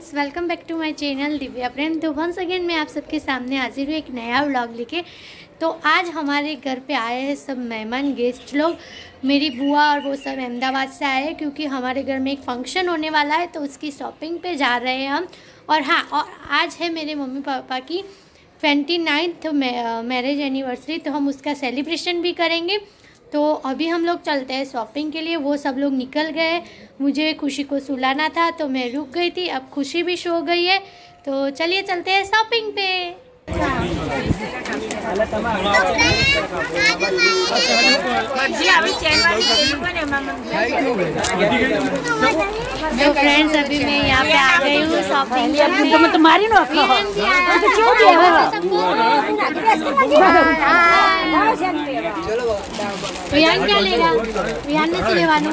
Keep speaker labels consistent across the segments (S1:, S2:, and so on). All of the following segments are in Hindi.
S1: Friends welcome back to my channel Divya Prem तो वंस अगेन मैं आप सबके सामने हाजिर हूँ एक नया व्लॉग लेके। तो आज हमारे घर पे आए हैं सब मेहमान गेस्ट लोग। मेरी बुआ और वो सब अहमदाबाद से आए हैं क्योंकि हमारे घर में एक फ़ंक्शन होने वाला है तो उसकी शॉपिंग पे जा रहे हैं हम। और हाँ और आज है मेरे मम्मी पापा की ट्वेंटी नाइन्थ मैरिज एनिवर्सरी तो हम उसका सेलिब्रेशन भी करेंगे। तो अभी हम लोग चलते हैं शॉपिंग के लिए। वो सब लोग निकल गए। मुझे खुशी को सुलाना था तो मैं रुक गई थी। अब खुशी भी सो गई है। तो चलिए चलते हैं शॉपिंग पे। तो फ्रेंड्स अभी मैं यहाँ पे आ गई हूँ शॉपिंग तो मैं तुम्हारी
S2: ना तो क्यों दिया
S1: तो यहाँ क्या लेगा। यहाँ नहीं चले वालों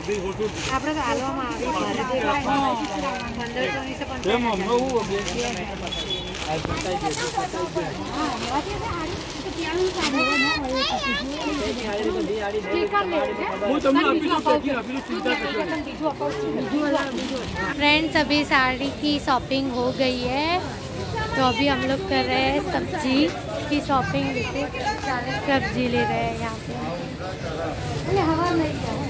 S2: આપો બારસો સિત્તેર ટકા ડિસ્કાઉન્ટ બે હોટલ
S3: આપણે તો હાલવામાં
S2: એમ હમણાં હું હું તમને આપી દઉં પેકિંગ આપી દઉં ચિંતા કરશો નહીં
S1: फ्रेंड्स अभी साड़ी की शॉपिंग हो गई है तो अभी हम लोग कर रहे हैं सब्जी की शॉपिंग जैसे सब्जी ले रहे हैं यहाँ पे अरे हवा नहीं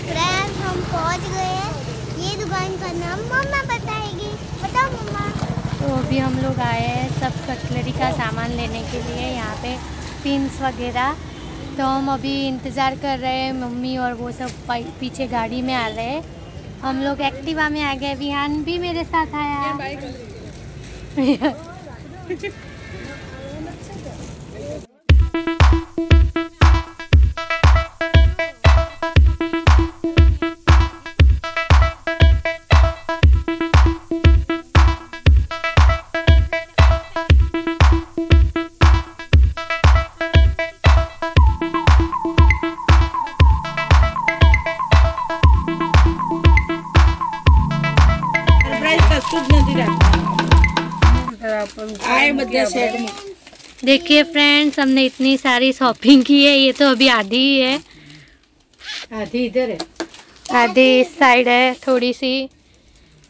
S4: फ्रेंड्स हम पहुँच गए हैं। ये दुकान का नाम मम्मा बताएगी। बताओ मम्मा।
S1: तो अभी हम लोग आए हैं सब कटलरी का सामान लेने के लिए यहाँ पे पिंस वगैरह। तो हम अभी इंतज़ार कर रहे हैं मम्मी और वो सब पीछे गाड़ी में आ रहे हैं। हम लोग एक्टिवा में आ गए विहान भी मेरे साथ आया।
S3: I mean.
S1: देखिए फ्रेंड्स हमने इतनी सारी शॉपिंग की है ये तो अभी आधी ही है।
S3: आधी इधर है।
S1: आधी इस साइड है थोड़ी सी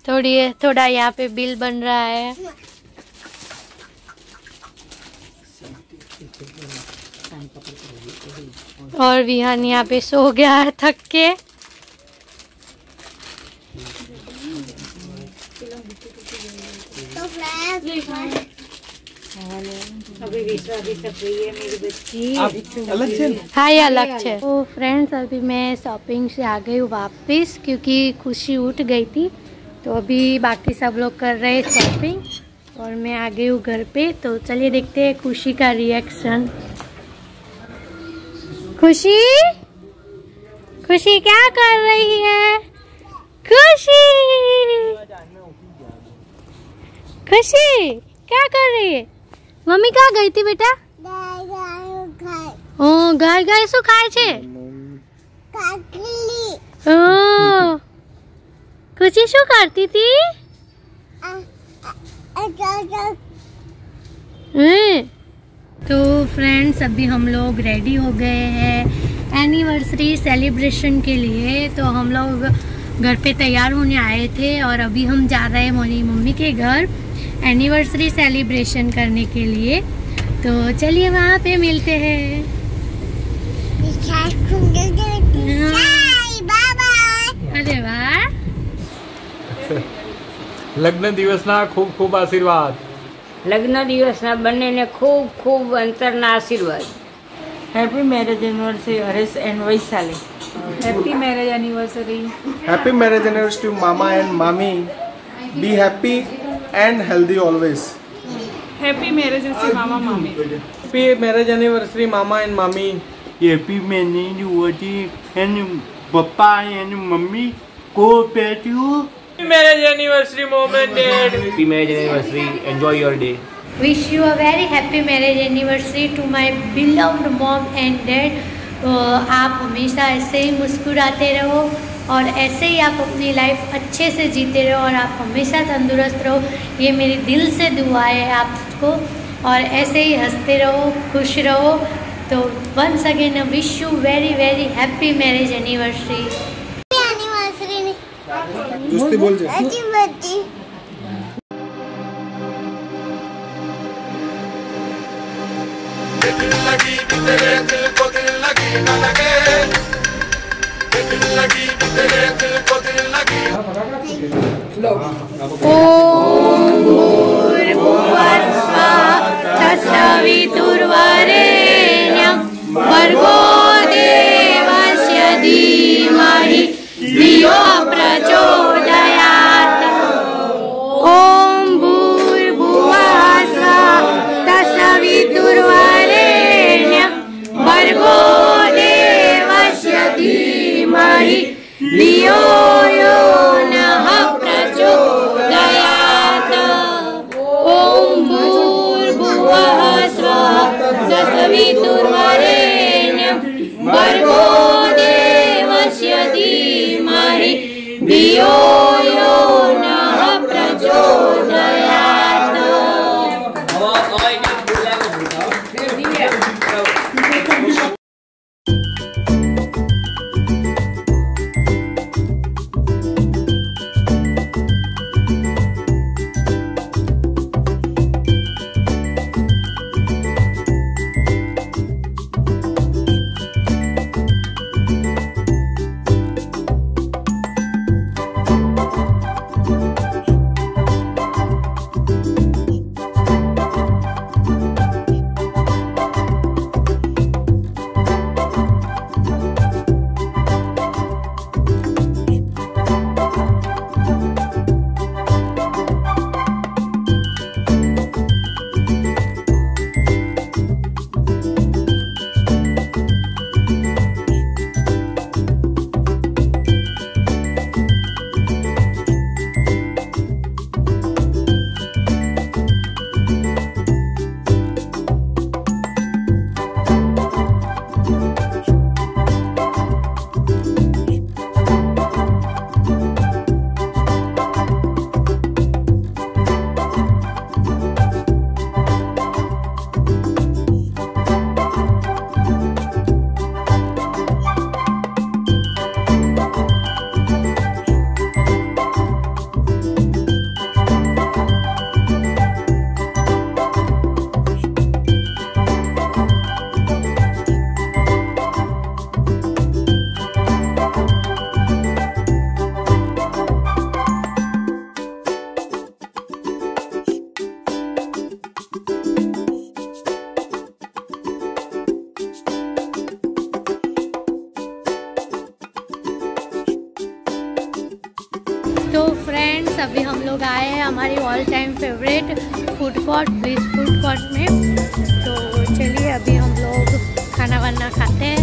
S1: थोड़ी है थोड़ा यहाँ पे बिल बन रहा है। और विहान यहाँ पे सो गया है थक के।
S4: तो
S3: है मेरी बच्ची।
S2: अलग છે
S1: हाँ। ये अलग है। तो फ्रेंड्स अभी मैं शॉपिंग से आ गई हूँ वापस क्योंकि खुशी उठ गई थी। तो अभी बाकी सब लोग कर रहे हैं शॉपिंग और मैं आ गई हूँ घर पे। तो चलिए देखते हैं खुशी का रिएक्शन खुशी? खुशी क्या कर रही है? खुशी! खुशी! क्या कर रही है? મમ્મી ક્યાં ગઈ હતી બેટા
S4: गाय गाय गाय
S1: ઓ ગાય ગાય શું ખાય છે
S4: काकली
S1: ઓ ખુશી શું કરતી હતી
S4: अच्छा अच्छा
S1: हैं? तो फ्रेंड्स अभी हम लोग रेडी हो गए हैं एनिवर्सरी सेलिब्रेशन के लिए तो हम लोग घर पे तैयार होने आए थे और अभी हम जा रहे हैं मेरी मम्मी के घर एनिवर्सरी सेलिब्रेशन करने के लिए तो चलिए वहाँ पे मिलते हैं બાય બાય
S5: અરે વાહ
S2: લગ્ન દિવસના ખૂબ ખૂબ આશીર્વાદ
S6: લગ્ન દિવસના બંનેને ખૂબ ખૂબ અંતરના આશીર્વાદ
S7: Happy marriage anniversary, Harish and Vaishali. Happy marriage anniversary.
S8: Happy marriage anniversary to Mama and Mami. Be happy and healthy always
S7: happy marriage anniversary mama mami
S8: happy marriage anniversary mama and mami
S9: happy marriage वोटी एंड पापा मम्मी को पेटी हो
S8: marriage anniversary mom and dad
S9: happy marriage anniversary enjoy your day
S5: wish you a very happy marriage anniversary to my beloved mom and dad आप हमेशा ऐसे ही मुस्कुराते रहो। और ऐसे ही आप अपनी लाइफ अच्छे से जीते रहो और आप हमेशा तंदुरुस्त रहो। ये मेरी दिल से दुआ है आपको। और ऐसे ही हँसते रहो खुश रहो। तो once again wish you very very happy
S1: marriage anniversary
S8: दोस्ती बोल
S1: अच्छी
S5: अभी हम लोग आए हैं हमारी all time favourite food court Bliss food court में। तो चलिए अभी हम लोग खाना वाना खाते हैं।